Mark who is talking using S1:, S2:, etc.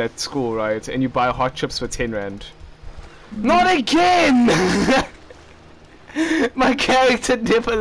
S1: at school, right? And you buy hot chips for 10 rand. Not again! My character never